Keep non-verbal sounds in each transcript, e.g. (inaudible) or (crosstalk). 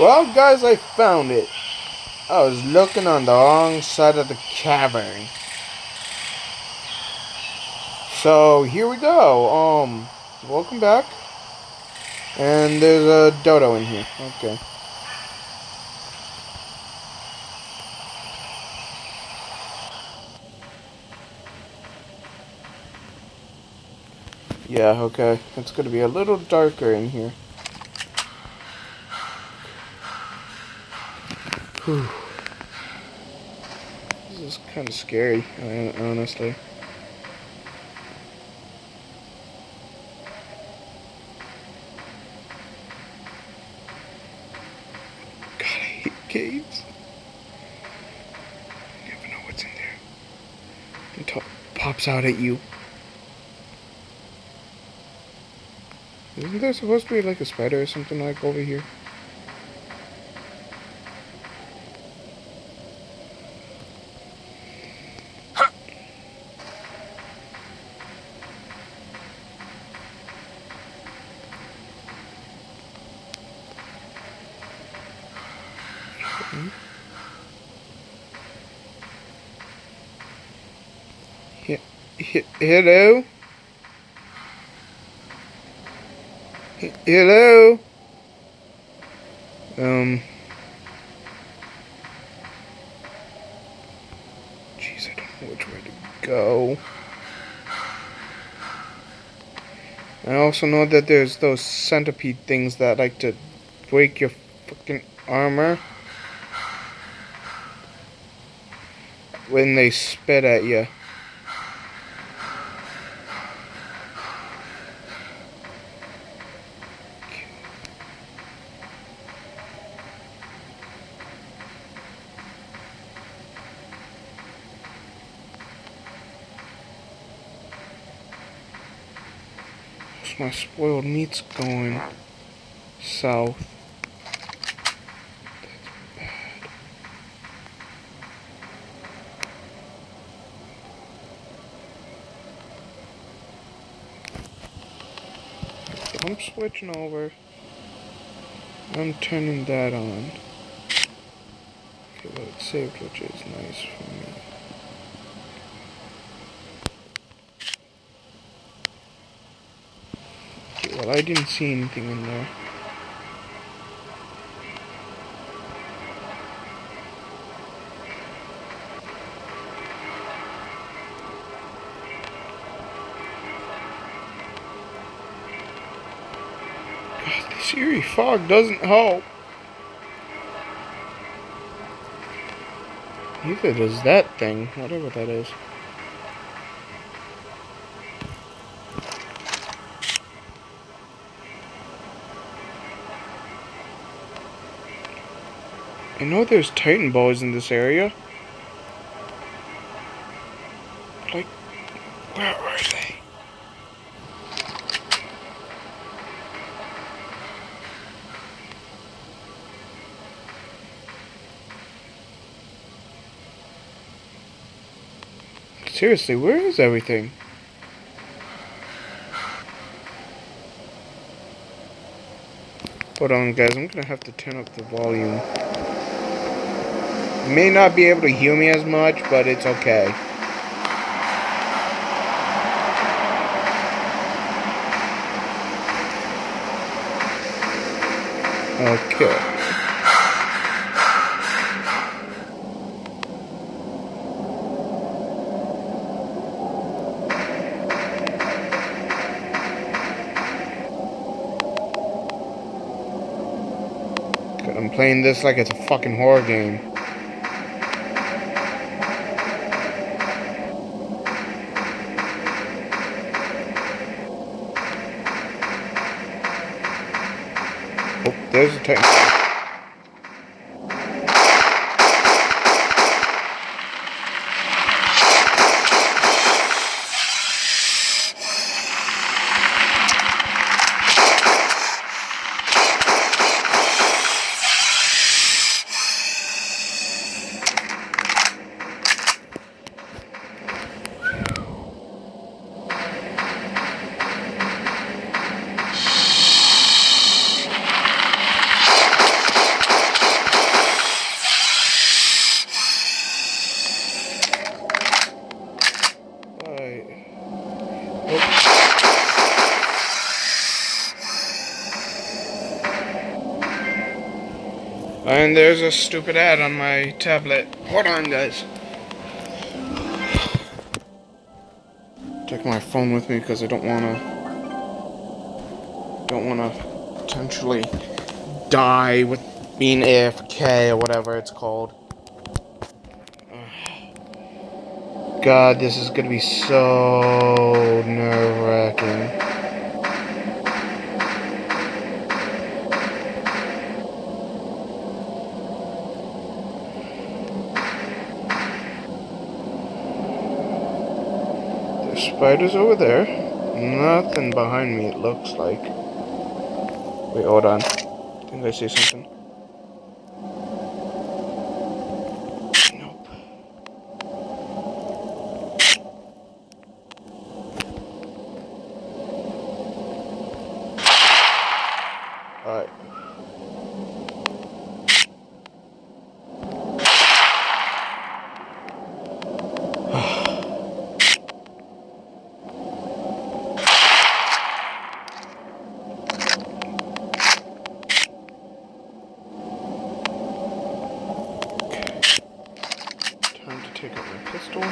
Well, guys, I found it. I was looking on the wrong side of the cavern. So, here we go. Um, welcome back. And there's a dodo in here. Okay. Yeah, okay. It's gonna be a little darker in here. This is kind of scary, honestly. God, I hate caves. You never know what's in there. It pops out at you. Isn't there supposed to be like a spider or something like over here? Hello? Hello? Um. Jeez, I don't know which way to go. I also know that there's those centipede things that like to break your fucking armor when they spit at you. My spoiled meat's going south. I'm switching over. I'm turning that on. Okay, well it saved, which is nice for me. Well, I didn't see anything in there. God, this eerie fog doesn't help. Neither does that thing, whatever that is. I know there's Titanboas in this area. Like, where are they? Seriously, where is everything? Hold on, guys. I'm gonna have to turn up the volume may not be able to heal me as much, but it's okay. Okay. I'm playing this like it's a fucking horror game. Oh, there's a technical. Stupid ad on my tablet. Hold on, guys. Take my phone with me because I don't want to. Don't want to potentially die with being AFK or whatever it's called. (sighs) God, this is gonna be so nerve wracking. Spiders over there. Nothing behind me, it looks like. Wait, hold on. I think I see something. Nope. Alright. Time to take out my pistol. Cause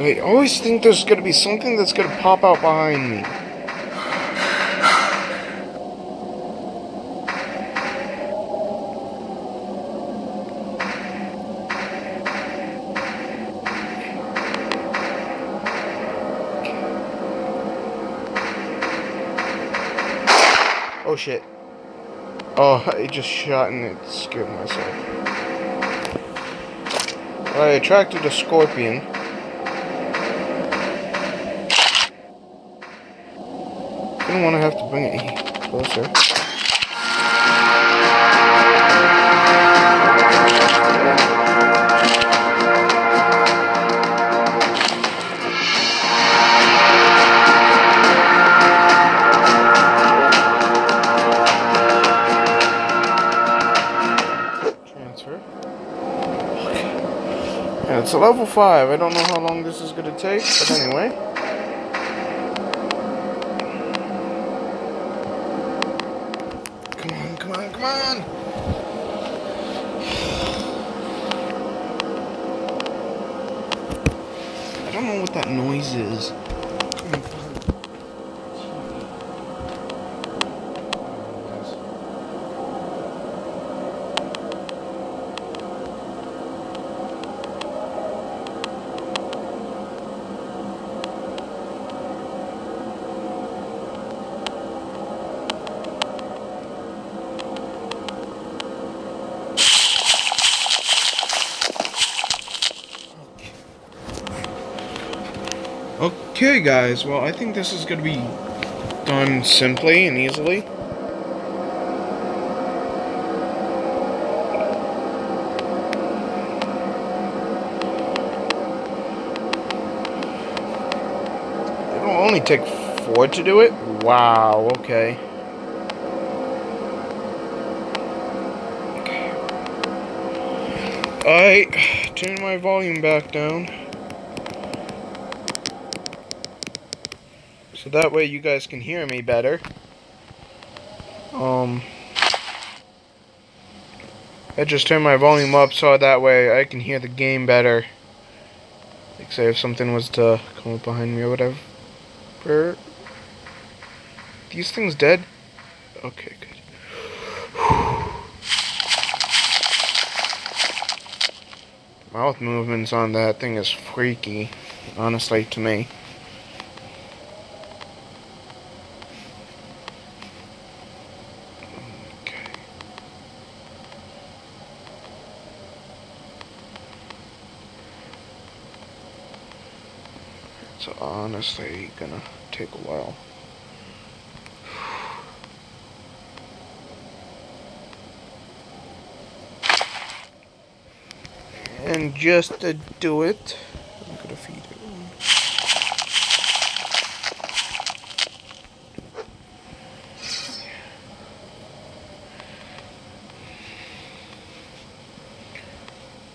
I always think there's gonna be something that's gonna pop out behind me. Oh shit. Oh, I just shot and it scared myself. I attracted a scorpion. I didn't want to have to bring it closer. Transfer. It's a level 5. I don't know how long this is going to take, but anyway. Come on, come on, come on! I don't know what that noise is. Come on, come on. Okay, guys. Well, I think this is going to be done simply and easily. It'll only take four to do it? Wow, okay. Alright, turn my volume back down. So that way you guys can hear me better. Um, I just turned my volume up so that way I can hear the game better. Like say if something was to come up behind me or whatever. Are these things dead? Okay, good. (sighs) Mouth movements on that thing is freaky, honestly, to me. Okay. It's honestly gonna take a while. And just to do it, I'm gonna feed it.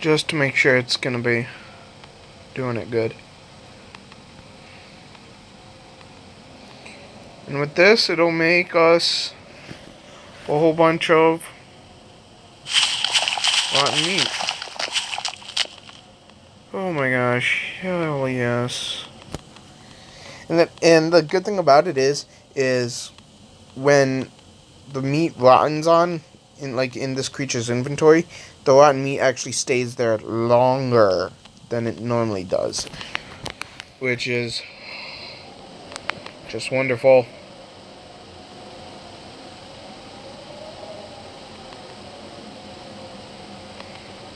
Just to make sure it's gonna be doing it good. And with this, it'll make us a whole bunch of rotten meat. Oh my gosh, hell yes. And the, and the good thing about it is, is when the meat rottens on, in like in this creature's inventory, the rotten meat actually stays there longer than it normally does. Which is just wonderful.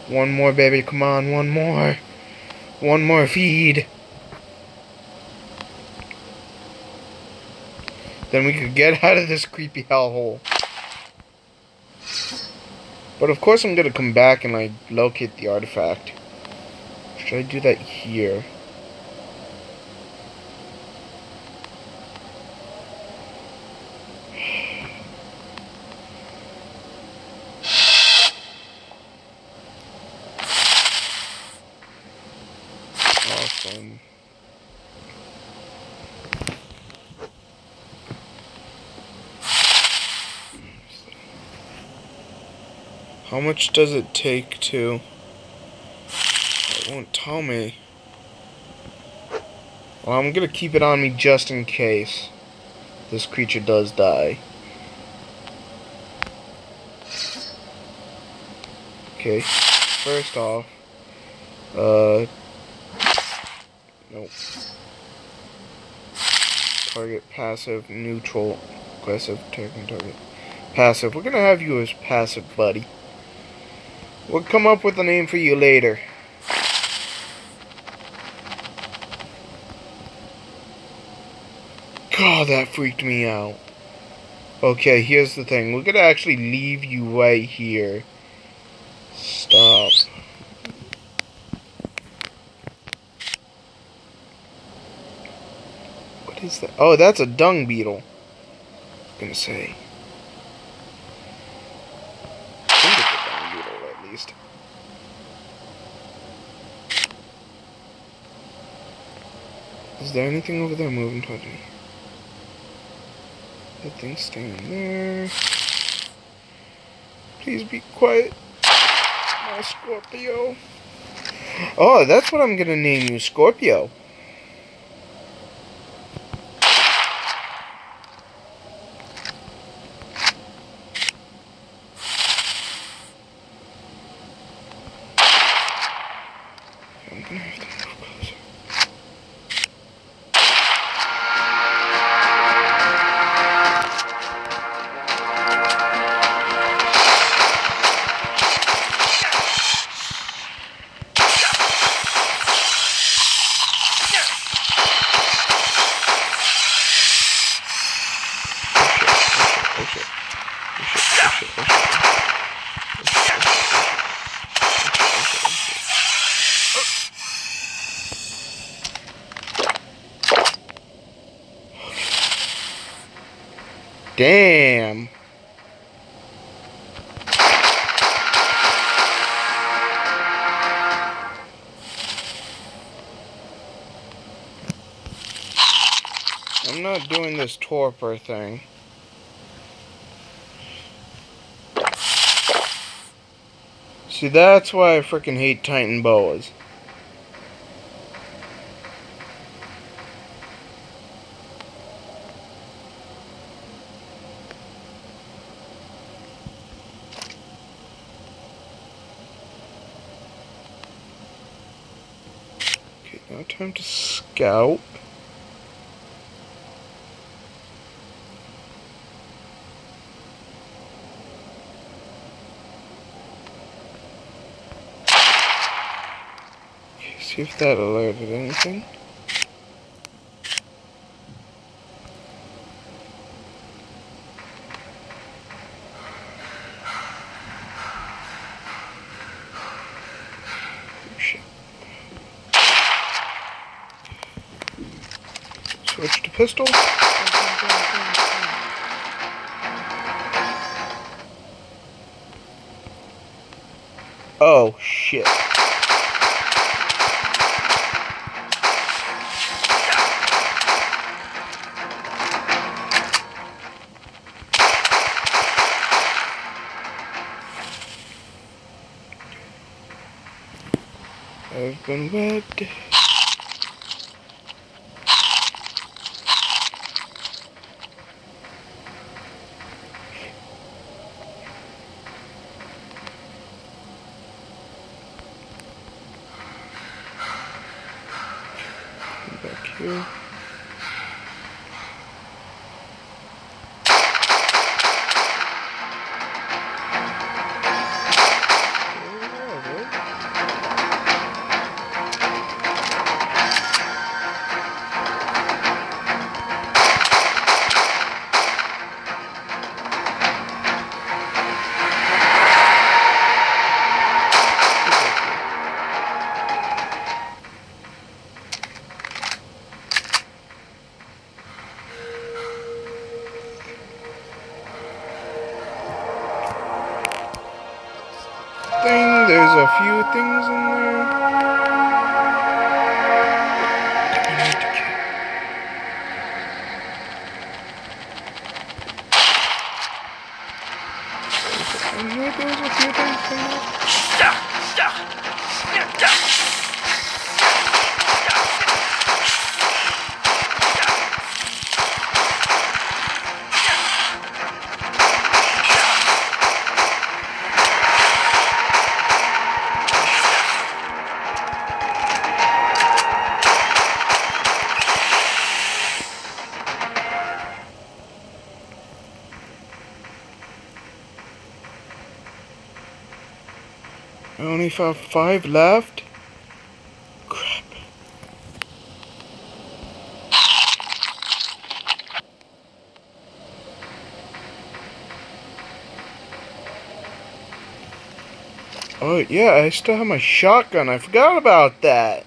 One more, baby. Come on, one more. One more feed. Then we could get (laughs) out of this creepy hellhole. But of course I'm to come back and like locate the artifact. Should I do that here? How much does it take to... It won't tell me. Well, I'm gonna keep it on me just in case this creature does die. Okay, first off, uh, nope. Target passive, neutral, aggressive, target, target. Passive. We're gonna have you as passive, buddy. We'll come up with a name for you later. God, that freaked me out. Okay, here's the thing. We're gonna actually leave you right here. Stop. What is that? Oh, that's a dung beetle. I'm gonna say. Is there anything over there moving towards me? That thing's staying there. Please be quiet. My Scorpio. Oh, that's what I'm gonna name you, Scorpio. Torpor thing. See, that's why I freaking hate Titan boas. Okay, Now time to scout. Okay, see if that alerted anything. Switch to pistol. Oh, shit. Been I only found five left. Crap. Oh yeah, I still have my shotgun. I forgot about that.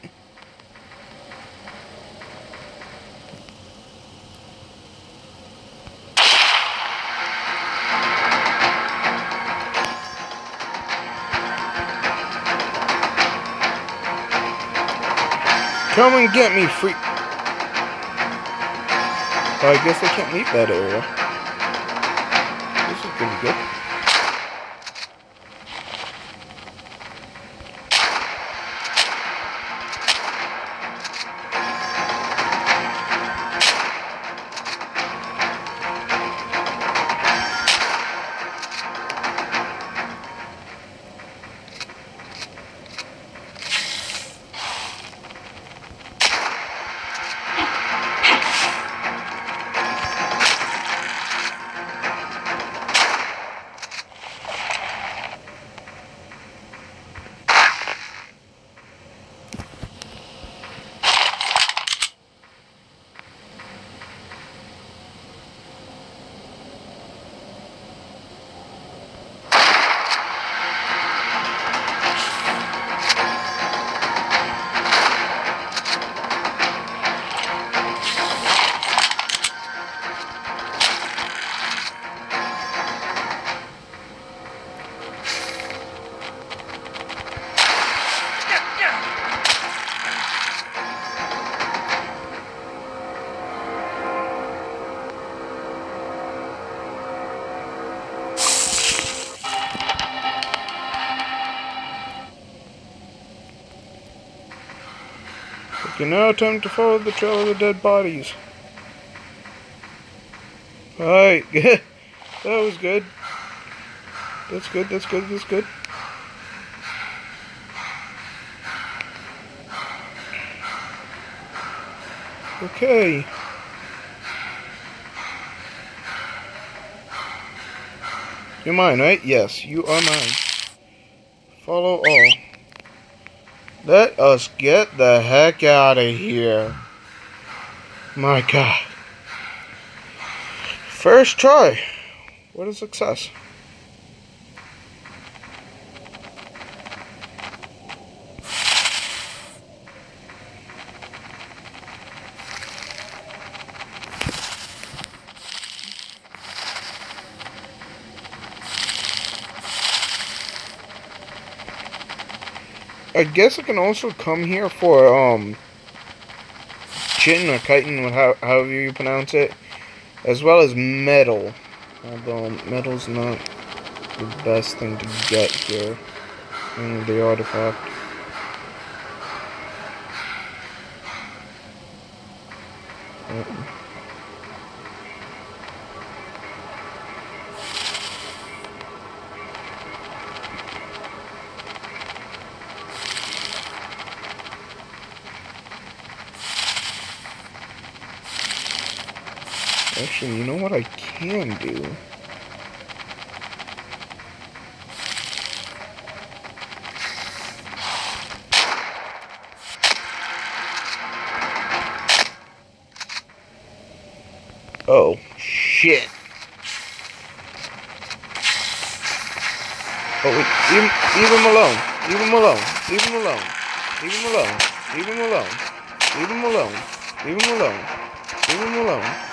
Come and get me, free. Oh, I guess I can't leave that area. This is gonna good. Now time to follow the trail of the dead bodies. Alright, (laughs) that was good. That's good, that's good, that's good. Okay. You're mine, right? Yes, you are mine. Follow all. Let us get the heck out of here. My god. First try. What a success. I guess I can also come here for um Chitin or Chitin, however you pronounce it, as well as metal. Although metal's not the best thing to get here. in the artifact. Uh -oh. Actually, you know what I can do? Oh, shit. Oh, wait, leave, leave him alone. Leave him alone. Leave him alone. Leave him alone. Leave him alone. Leave him alone. Leave him alone. Leave him alone.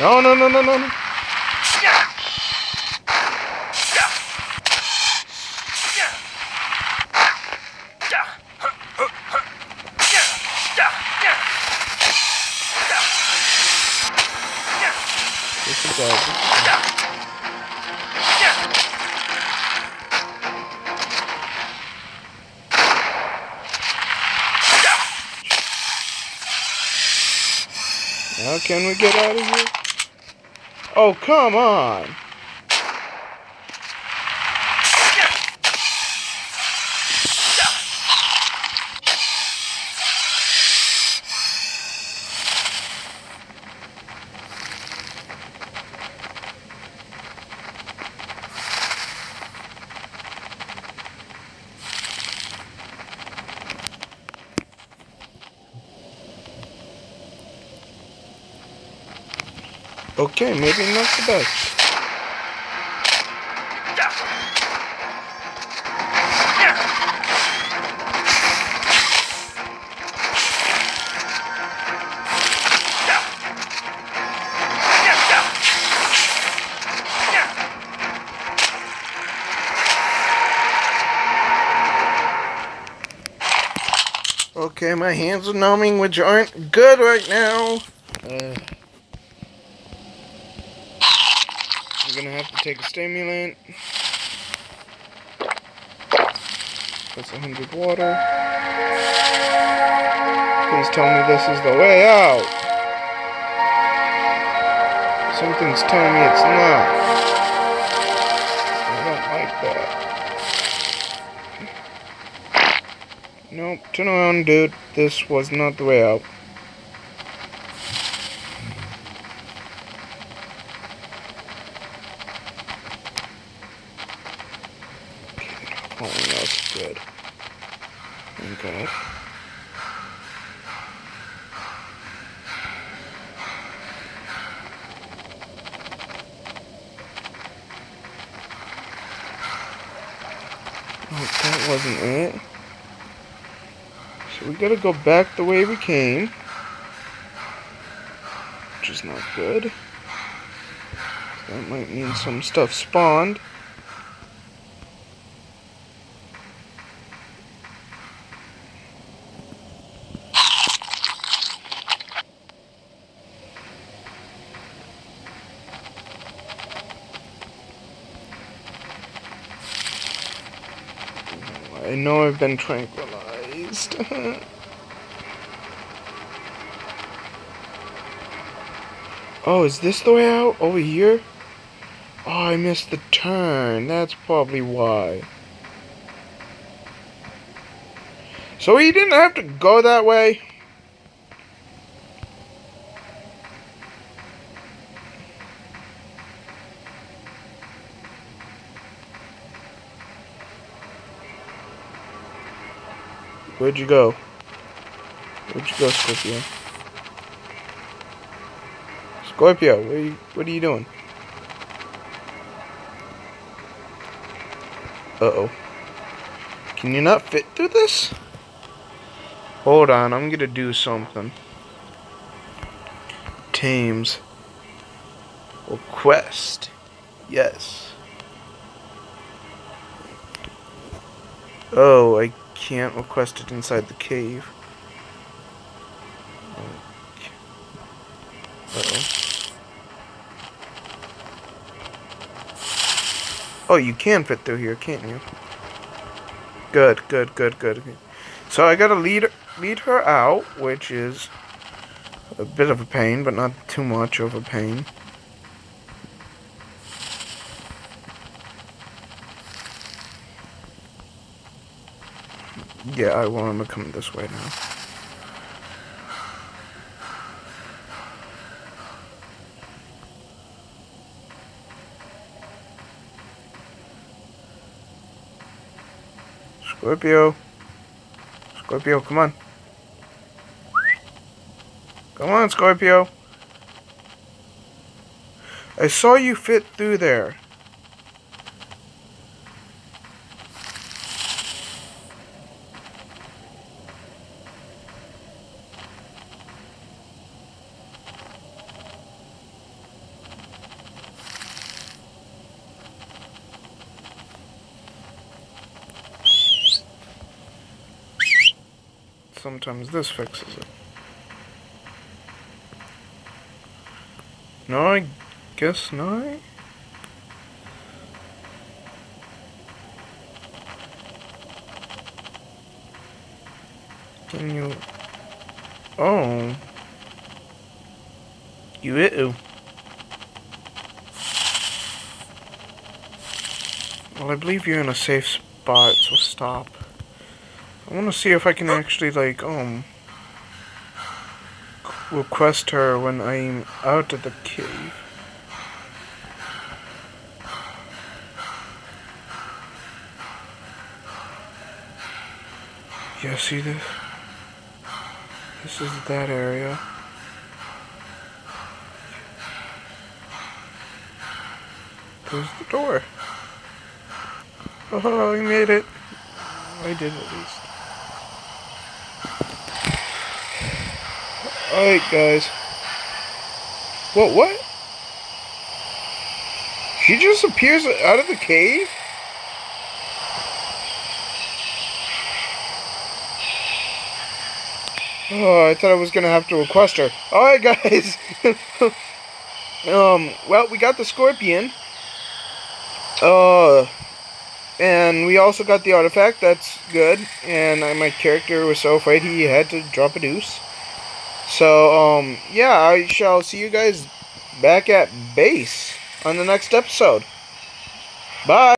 No, no, no, no, no, no. Now can we get out of here? Oh, come on. Okay, maybe not the best. Okay, my hands are numbing, which aren't good right now. Uh. I'm gonna have to take a stimulant. That's a hundred water. Please tell me this is the way out. Something's telling me it's not. I don't like that. Nope, turn around, dude. This was not the way out. good. Thank God. Oh, that wasn't it. So we gotta go back the way we came. Which is not good. That might mean some stuff spawned. I know I've been (laughs) oh, is this the way out? Over here? Oh, I missed the turn. That's probably why. So he didn't have to go that way? Where'd you go? Where'd you go, Scorpio? Scorpio, what are you, what are you doing? Uh-oh. Can you not fit through this? Hold on, I'm gonna do something. Teams. Or quest. Yes. Oh, I can't request it inside the cave. Uh-oh. Oh, you can fit through here, can't you? Good, good, good, good. So I gotta lead lead her out, which is a bit of a pain, but not too much of a pain. Yeah, I want him to come this way now. Scorpio. Scorpio, come on. Come on, Scorpio. I saw you fit through there. Sometimes this fixes it. No, I guess not. Can you... Oh. You it Well, I believe you're in a safe spot, so stop. I want to see if I can actually, like, um, request her when I'm out of the cave. Yeah, see this? This is that area. There's the door. Oh, I made it. I did at least. Alright, guys. What, what? She just appears out of the cave? Oh, I thought I was gonna have to request her. Alright, (laughs) guys. um, well, we got the scorpion. Uh, and we also got the artifact. That's good. And my character was so afraid he had to drop a deuce. So, um, yeah, I shall see you guys back at base on the next episode. Bye.